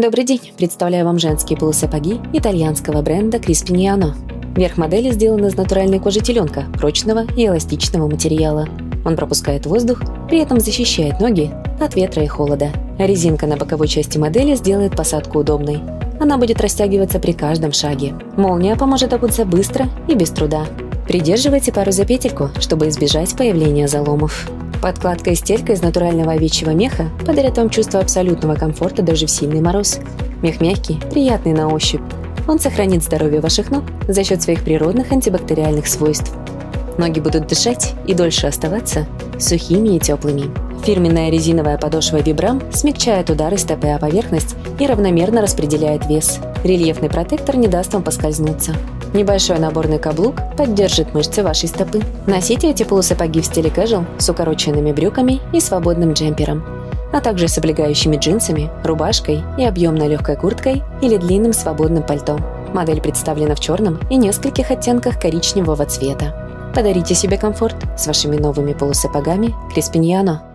Добрый день! Представляю вам женские полусапоги итальянского бренда Crispiniano. Верх модели сделан из натуральной кожи теленка, прочного и эластичного материала. Он пропускает воздух, при этом защищает ноги от ветра и холода. Резинка на боковой части модели сделает посадку удобной. Она будет растягиваться при каждом шаге. Молния поможет обуться быстро и без труда. Придерживайте пару за петельку, чтобы избежать появления заломов. Подкладка и стелька из натурального овечьего меха подарят вам чувство абсолютного комфорта даже в сильный мороз. Мех мягкий, приятный на ощупь. Он сохранит здоровье ваших ног за счет своих природных антибактериальных свойств. Ноги будут дышать и дольше оставаться сухими и теплыми. Фирменная резиновая подошва Vibram смягчает удары стопы о поверхность и равномерно распределяет вес. Рельефный протектор не даст вам поскользнуться. Небольшой наборный каблук поддержит мышцы вашей стопы. Носите эти полусапоги в стиле casual с укороченными брюками и свободным джемпером, а также с облегающими джинсами, рубашкой и объемной легкой курткой или длинным свободным пальто. Модель представлена в черном и нескольких оттенках коричневого цвета. Подарите себе комфорт с вашими новыми полусапогами Криспиньяно.